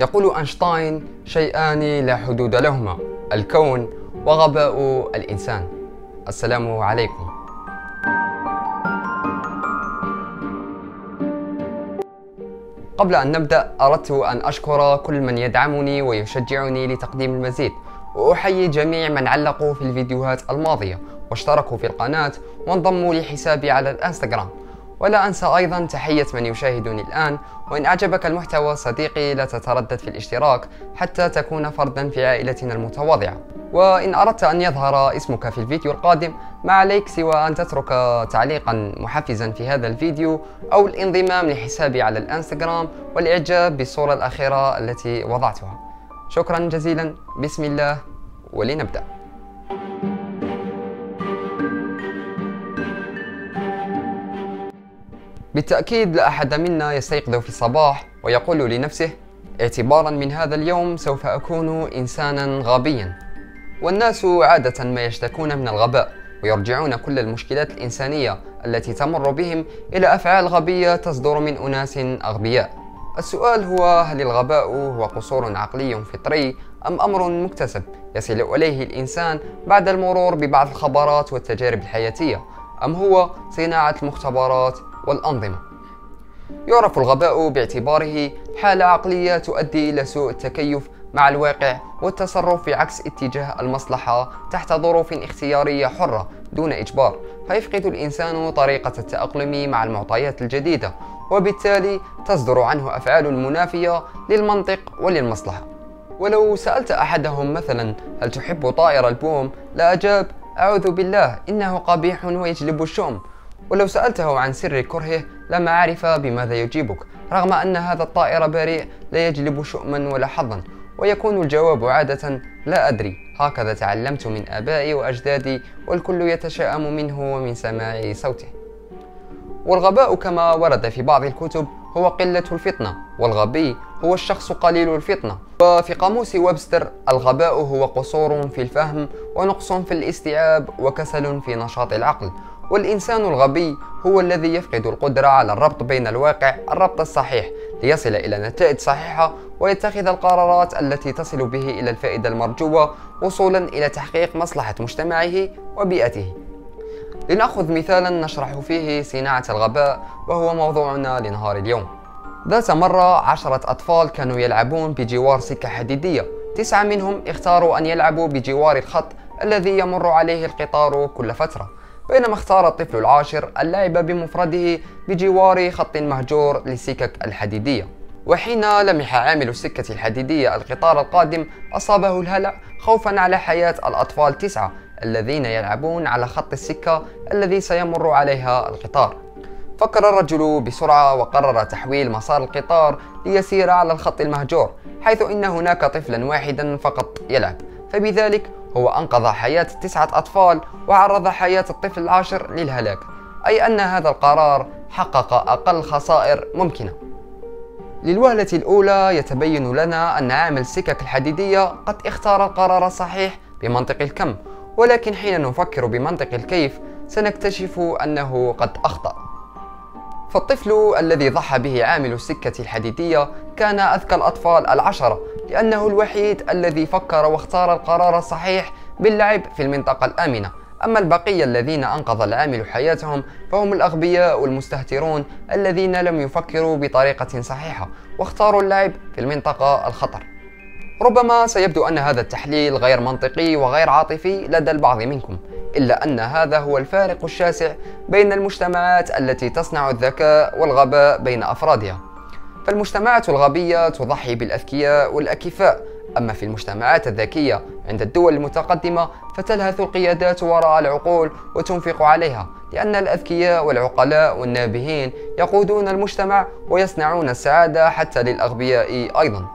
يقول أينشتاين شيئان لا حدود لهما الكون وغباء الإنسان. السلام عليكم. قبل أن نبدأ أردت أن أشكر كل من يدعمني ويشجعني لتقديم المزيد. وأحيي جميع من علقوا في الفيديوهات الماضية واشتركوا في القناة وانضموا لحسابي على الإنستغرام. ولا أنسى أيضا تحية من يشاهدني الآن وإن أعجبك المحتوى صديقي لا تتردد في الاشتراك حتى تكون فردا في عائلتنا المتواضعة. وإن أردت أن يظهر اسمك في الفيديو القادم ما عليك سوى أن تترك تعليقا محفزا في هذا الفيديو أو الانضمام لحسابي على الإنستغرام والإعجاب بالصورة الأخيرة التي وضعتها. شكرا جزيلا. بسم الله ولنبدأ. بالتأكيد لا أحد منا يستيقظ في الصباح ويقول لنفسه اعتبارا من هذا اليوم سوف أكون إنسانا غبيا. والناس عادة ما يشتكون من الغباء ويرجعون كل المشكلات الإنسانية التي تمر بهم إلى أفعال غبية تصدر من أناس أغبياء. السؤال هو هل الغباء هو قصور عقلي فطري أم أمر مكتسب يصل إليه الإنسان بعد المرور ببعض الخبرات والتجارب الحياتية؟ أم هو صناعة المختبرات والأنظمة. يعرف الغباء باعتباره حالة عقلية تؤدي إلى سوء التكيف مع الواقع والتصرف في عكس اتجاه المصلحة تحت ظروف اختيارية حرة دون إجبار. فيفقد الإنسان طريقة التأقلم مع المعطيات الجديدة وبالتالي تصدر عنه أفعال منافية للمنطق وللمصلحة. ولو سألت أحدهم مثلا هل تحب طائر البوم؟ لأجاب أعوذ بالله إنه قبيح ويجلب الشؤم ولو سألته عن سر كرهه لما عرف بماذا يجيبك رغم أن هذا الطائر بريء لا يجلب شؤما ولا حظا ويكون الجواب عادة لا أدري. هكذا تعلمت من آبائي وأجدادي والكل يتشائم منه ومن سماع صوته. والغباء كما ورد في بعض الكتب هو قلة الفطنة والغبي هو الشخص قليل الفطنة. وفي قاموس ويبستر الغباء هو قصور في الفهم ونقص في الاستيعاب وكسل في نشاط العقل. والإنسان الغبي هو الذي يفقد القدرة على الربط بين الواقع الربط الصحيح ليصل إلى نتائج صحيحة ويتخذ القرارات التي تصل به إلى الفائدة المرجوة وصولا إلى تحقيق مصلحة مجتمعه وبيئته. لنأخذ مثالا نشرح فيه صناعة الغباء وهو موضوعنا لنهار اليوم. ذات مرة عشرة أطفال كانوا يلعبون بجوار سكة حديدية. تسعة منهم اختاروا أن يلعبوا بجوار الخط الذي يمر عليه القطار كل فترة. بينما اختار الطفل العاشر اللعب بمفرده بجوار خط مهجور للسكك الحديدية. وحين لمح عامل السكة الحديدية القطار القادم أصابه الهلع خوفا على حياة الأطفال تسعة الذين يلعبون على خط السكة الذي سيمر عليها القطار. فكر الرجل بسرعة وقرر تحويل مسار القطار ليسير على الخط المهجور حيث إن هناك طفلا واحدا فقط يلعب. فبذلك هو أنقذ حياة تسعة أطفال وعرض حياة الطفل العاشر للهلاك أي أن هذا القرار حقق أقل خسائر ممكنة. للوهلة الأولى يتبين لنا أن عامل السكك الحديدية قد اختار القرار الصحيح بمنطق الكم ولكن حين نفكر بمنطق الكيف سنكتشف أنه قد أخطأ. فالطفل الذي ضحى به عامل السكة الحديدية كان أذكى الأطفال العشرة لأنه الوحيد الذي فكر واختار القرار الصحيح باللعب في المنطقة الآمنة. أما البقية الذين أنقذ العامل حياتهم فهم الأغبياء والمستهترون الذين لم يفكروا بطريقة صحيحة واختاروا اللعب في المنطقة الخطر. ربما سيبدو أن هذا التحليل غير منطقي وغير عاطفي لدى البعض منكم. إلا أن هذا هو الفارق الشاسع بين المجتمعات التي تصنع الذكاء والغباء بين أفرادها. فالمجتمعات الغبية تضحي بالأذكياء والأكفاء. أما في المجتمعات الذكية عند الدول المتقدمة فتلهث القيادات وراء العقول وتنفق عليها لأن الأذكياء والعقلاء والنابهين يقودون المجتمع ويصنعون السعادة حتى للأغبياء أيضا.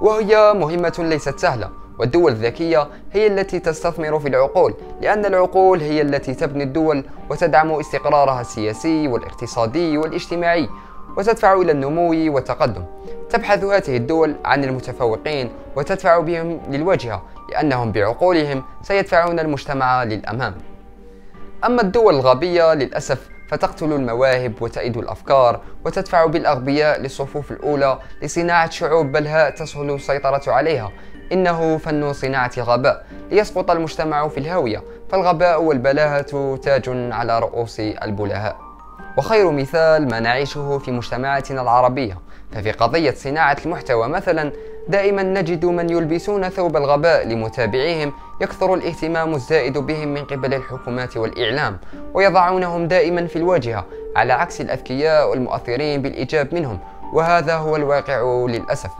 وهي مهمة ليست سهلة. والدول الذكية هي التي تستثمر في العقول لأن العقول هي التي تبني الدول وتدعم استقرارها السياسي والاقتصادي والاجتماعي وتدفع إلى النمو والتقدم. تبحث هذه الدول عن المتفوقين وتدفع بهم للواجهة لأنهم بعقولهم سيدفعون المجتمع للأمام. أما الدول الغبية للأسف فتقتل المواهب وتئد الأفكار وتدفع بالأغبياء للصفوف الأولى لصناعة شعوب بلهاء تسهل السيطرة عليها. إنه فن صناعة الغباء ليسقط المجتمع في الهاوية فالغباء والبلاهة تاج على رؤوس البلهاء. وخير مثال ما نعيشه في مجتمعاتنا العربية. ففي قضية صناعة المحتوى مثلا دائما نجد من يلبسون ثوب الغباء لمتابعيهم يكثر الاهتمام الزائد بهم من قبل الحكومات والإعلام ويضعونهم دائما في الواجهة على عكس الأذكياء والمؤثرين بالإيجاب منهم. وهذا هو الواقع للأسف.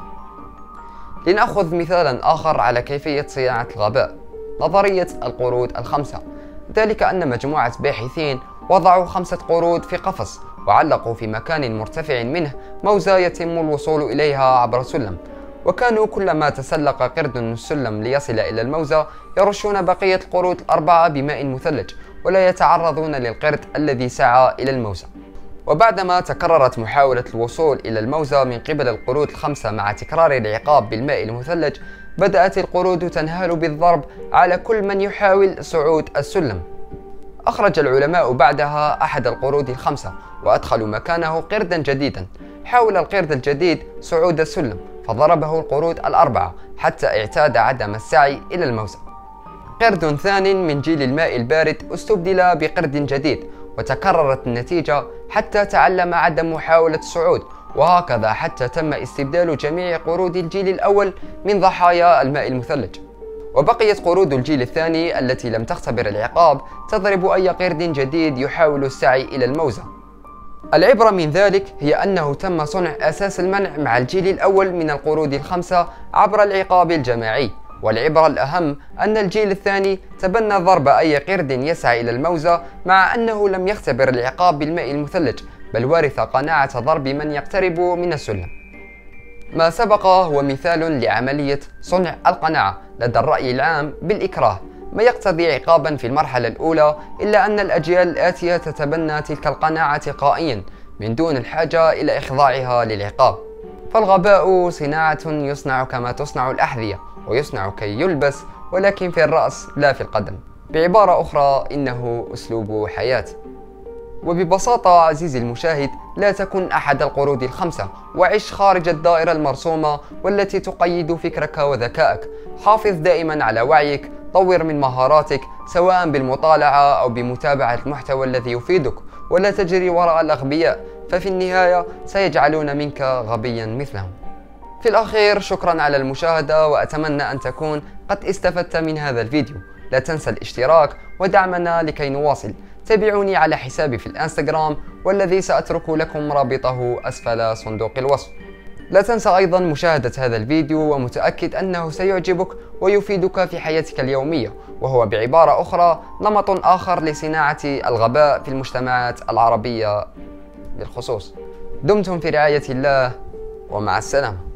لنأخذ مثالا آخر على كيفية صناعة الغباء نظرية القرود الخمسة. ذلك أن مجموعة باحثين وضعوا خمسة قرود في قفص وعلقوا في مكان مرتفع منه موزة يتم الوصول إليها عبر سلم. وكانوا كلما تسلق قرد السلم ليصل إلى الموزة يرشون بقية القرود الأربعة بماء مثلج ولا يتعرضون للقرد الذي سعى إلى الموزة. وبعدما تكررت محاولة الوصول إلى الموزة من قبل القرود الخمسة مع تكرار العقاب بالماء المثلج بدأت القرود تنهال بالضرب على كل من يحاول صعود السلم. أخرج العلماء بعدها أحد القرود الخمسة وأدخلوا مكانه قردا جديدا. حاول القرد الجديد صعود السلم فضربه القرود الأربعة حتى اعتاد عدم السعي إلى الموزة. قرد ثان من جيل الماء البارد استبدل بقرد جديد وتكررت النتيجة حتى تعلم عدم محاولة الصعود وهكذا حتى تم استبدال جميع قرود الجيل الأول من ضحايا الماء المثلج. وبقيت قرود الجيل الثاني التي لم تختبر العقاب تضرب أي قرد جديد يحاول السعي إلى الموزة. العبرة من ذلك هي أنه تم صنع أساس المنع مع الجيل الأول من القرود الخمسة عبر العقاب الجماعي. والعبرة الأهم أن الجيل الثاني تبنى ضرب أي قرد يسعى إلى الموزة مع أنه لم يختبر العقاب بالماء المثلج بل ورث قناعة ضرب من يقترب من السلم. ما سبق هو مثال لعملية صنع القناعة لدى الرأي العام بالإكراه. ما يقتضي عقابا في المرحلة الأولى إلا أن الأجيال الآتية تتبنى تلك القناعة تلقائيا من دون الحاجة إلى إخضاعها للعقاب. فالغباء صناعة يصنع كما تصنع الأحذية. ويصنع كي يلبس ولكن في الرأس لا في القدم. بعبارة أخرى إنه أسلوب حياة. وببساطة عزيزي المشاهد لا تكن أحد القرود الخمسة وعش خارج الدائرة المرسومة والتي تقيد فكرك وذكائك. حافظ دائما على وعيك طور من مهاراتك سواء بالمطالعة أو بمتابعة المحتوى الذي يفيدك ولا تجري وراء الأغبياء. ففي النهاية سيجعلون منك غبيا مثلهم. في الأخير شكرا على المشاهدة وأتمنى أن تكون قد استفدت من هذا الفيديو. لا تنسى الاشتراك ودعمنا لكي نواصل. تابعوني على حسابي في الإنستغرام والذي سأترك لكم رابطه أسفل صندوق الوصف. لا تنسى أيضا مشاهدة هذا الفيديو ومتأكد أنه سيعجبك ويفيدك في حياتك اليومية. وهو بعبارة أخرى نمط آخر لصناعة الغباء في المجتمعات العربية بالخصوص. دمتم في رعاية الله ومع السلامة.